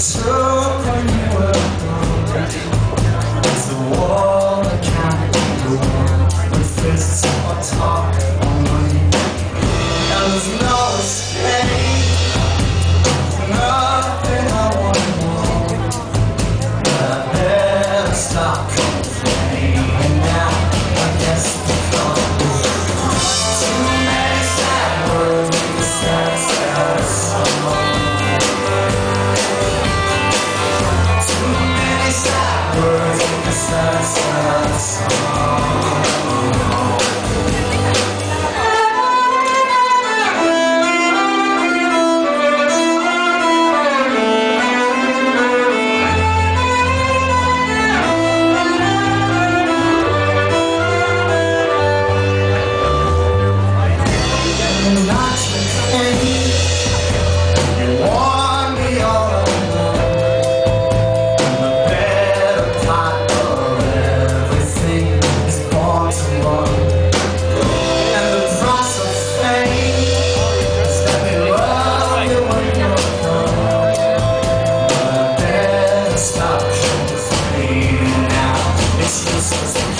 So. the stars, stars, stars. stop, don't define now. It's useless.